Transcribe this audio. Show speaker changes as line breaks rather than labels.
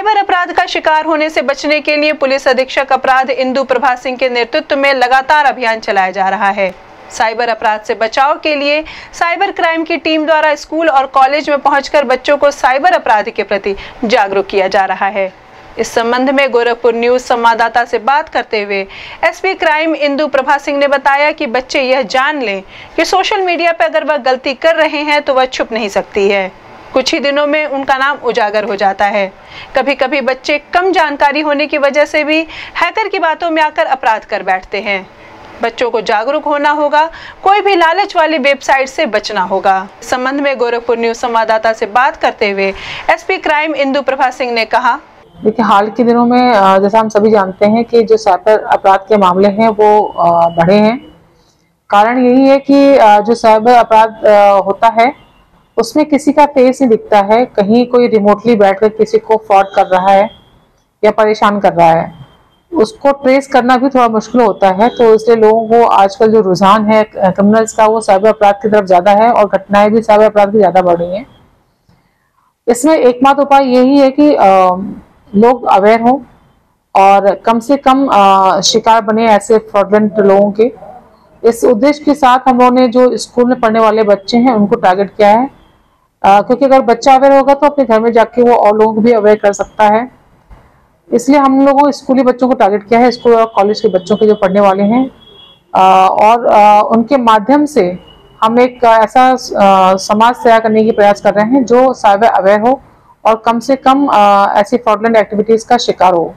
Cyber अपराध का शिकार होने से बचने के लिए पुलिस अधीक्षक अपराध इंदु प्रभा सिंह के नेतृत्व में लगातार अभियान चलाया जा रहा है। साइबर अपराध से बचाव के लिए साइबर क्राइम की टीम द्वारा स्कूल और कॉलेज में पहुंचकर बच्चों को साइबर अपराध के प्रति जागरूक किया जा रहा है। इस संबंध में गोरखपुर न्यूज़ संवाददाता से बात करते हुए एसपी क्राइम इंदु प्रभा सिंह ने बताया कि बच्चे यह जान लें कि सोशल मीडिया पर अगर वह गलती कर रहे हैं तो वह छुप नहीं सकती है। कुछ ही दिनों में उनका नाम उजागर हो जाता है। कभी कभी बच्चे कम जानकारी होने की वजह से भी हैकर की बातों में आकर अपराध कर बैठते हैं। बच्चों को जागरूक होना होगा, कोई भी लालच वाली वेबसाइट से बचना होगा। संबंध में गोरखपुर न्यूज़ संवाददाता से बात करते हुए एसपी क्राइम इंदु प्रभा सिंह ने कहा,
देखिए, हाल के दिनों में जैसा हम सभी जानते हैं कि जो साइबर अपराध के मामले हैं, वो बढ़े हैं। कारण यही है कि जो साइबर अपराध होता है उसमें किसी का फेस नहीं दिखता है कहीं कोई रिमोटली बैठकर किसी को फ्रॉड कर रहा है या परेशान कर रहा है उसको ट्रेस करना भी थोड़ा मुश्किल होता है। तो इसलिए लोगों को आजकल जो रुझान है क्रिमिनल्स का वो साइबर अपराध की तरफ़ ज़्यादा है और घटनाएँ भी साइबर अपराध की ज़्यादा बढ़ रही हैं। इसमें एकमात्र उपाय यही है कि आ, लोग अवेयर हों और कम से कम आ, शिकार बने ऐसे फ्रॉडलेंट लोगों के। इस उद्देश्य के साथ हम लोगों ने जो स्कूल में पढ़ने वाले बच्चे हैं उनको टारगेट किया है। आ, क्योंकि अगर बच्चा अवेयर होगा तो अपने घर में जाके वो और लोगों को भी अवेयर कर सकता है। इसलिए हम लोगों स्कूली बच्चों को टारगेट किया है स्कूल और कॉलेज के बच्चों के जो पढ़ने वाले हैं। आ, और आ, उनके माध्यम से हम एक ऐसा समाज तैयार करने की प्रयास कर रहे हैं जो साइबर अवेयर हो और कम से कम ऐसी फ्रॉडलेंट एक्टिविटीज़ का शिकार हो।